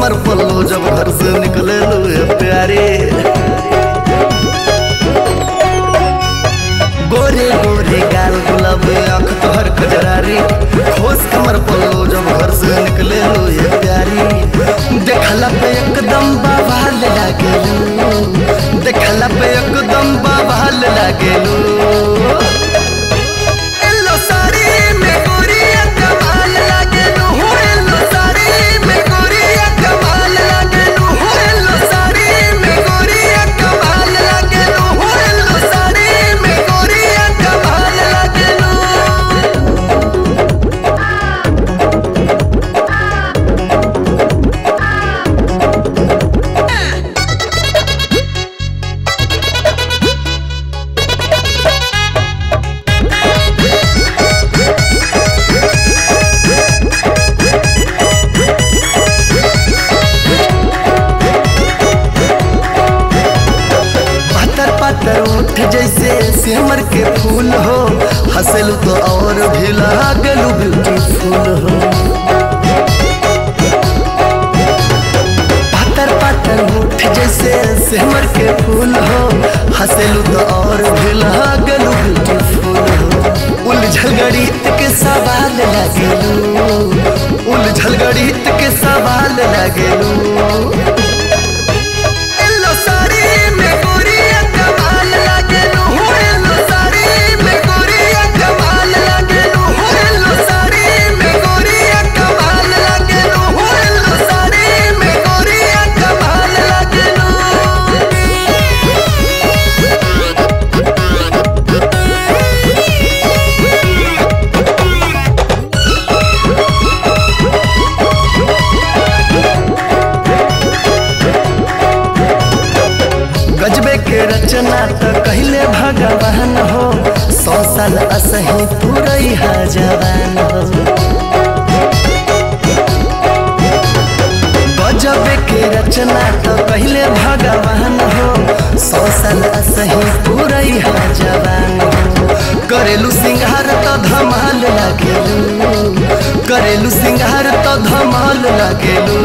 पल्लो जब घर से निकले प्यारे। गोरे गोरे गाल गुलाब, आँख तोहर कजरारी खोस कमर पल्लो जब घर से निकले ये प्यारी। देखला पे एकदम बवाल लागेलू देखला पे एकदम बवाल लागेलू एलो पातर उठ जैसे सिमर के फूल हो। हंसलू तो और भी लागलू ब्यूटीफुल हो। पातर पातर उठ जैसे सिमर के फूल हो। हंसलू तो और भी लागलू ब्यूटीफुल हो। उलझल गणित के सवाल लगेलू। उलझल गणित के सवाल लगेलू। त कहले भगवान हो सौ साल असही पूरई जवान हो। गजबे के रचना त कहले भगवान हो सौ साल असही पूरई जवान हो। करेलू सिंगार तो धमाल लागेलू, करेलू सिंगार तो धमाल लागेलू।